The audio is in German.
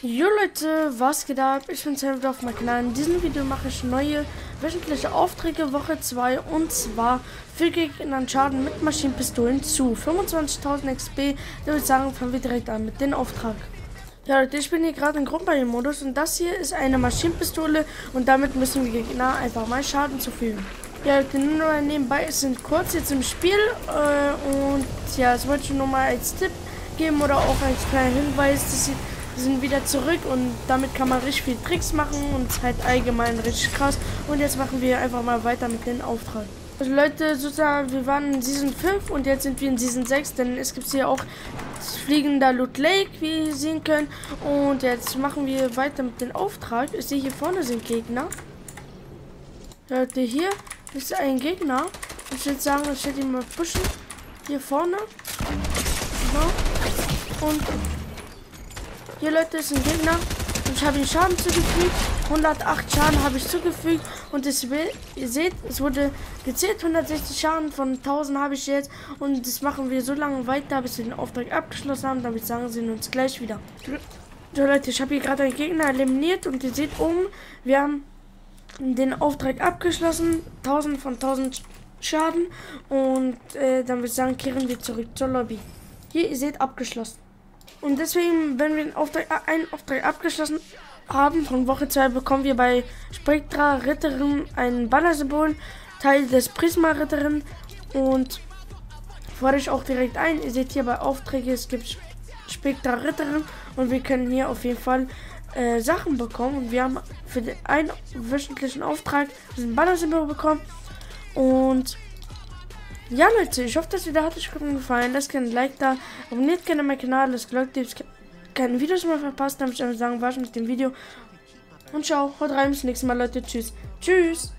Jo Leute, was geht ab? Ich bin Sam auf meinem Kanal. In diesem Video mache ich neue wöchentliche Aufträge Woche 2 und zwar für Gegner Schaden mit Maschinenpistolen zu 25.000 XP. Da würde ich sagen, fangen wir direkt an mit dem Auftrag. Ja Leute, ich bin hier gerade im Gruppenmodus und das hier ist eine Maschinenpistole und damit müssen wir Gegner einfach mal Schaden zufügen. Ja, Leute, nur nebenbei, es sind kurz jetzt im Spiel äh, und ja, das wollte ich nur mal als Tipp geben oder auch als kleiner Hinweis, dass sie sind wieder zurück und damit kann man richtig viel Tricks machen und es halt allgemein richtig krass. Und jetzt machen wir einfach mal weiter mit dem Auftrag. Also Leute, sozusagen, wir waren in Season 5 und jetzt sind wir in Season 6, denn es gibt hier auch fliegender Loot Lake, wie ihr sehen könnt. Und jetzt machen wir weiter mit dem Auftrag. Ich sehe hier vorne sind Gegner. Leute, hier ist ein Gegner. Ich würde sagen, ich werde ihn mal pushen. Hier vorne. So. Und hier, Leute, ist ein Gegner. Und ich habe ihm Schaden zugefügt. 108 Schaden habe ich zugefügt. Und es ihr seht, es wurde gezählt. 160 Schaden von 1000 habe ich jetzt. Und das machen wir so lange weiter, bis wir den Auftrag abgeschlossen haben. Damit sagen sie uns gleich wieder. So, Leute, ich habe hier gerade einen Gegner eliminiert. Und ihr seht oben, wir haben den Auftrag abgeschlossen. 1000 von 1000 Schaden. Und äh, dann würde ich sagen, kehren wir zurück zur Lobby. Hier, ihr seht, abgeschlossen. Und deswegen, wenn wir den Auftrag, einen Auftrag abgeschlossen haben, von Woche 2 bekommen wir bei Spektra Ritterin ein Bannersymbol, Teil des Prisma Ritterin und fordere ich auch direkt ein. Ihr seht hier bei Aufträge, es gibt Spektra Ritterin und wir können hier auf jeden Fall äh, Sachen bekommen. Und wir haben für den einen wöchentlichen Auftrag ein Bannersymbol bekommen und ja, Leute, ich hoffe, das Video hat euch gefallen. Lasst gerne ein Like da. Abonniert gerne meinen Kanal. Das Glück, ihr keine Videos mehr verpasst. Dann würde ich sagen, war mit dem Video. Und ciao. Haut rein. Bis zum nächsten Mal, Leute. Tschüss. Tschüss.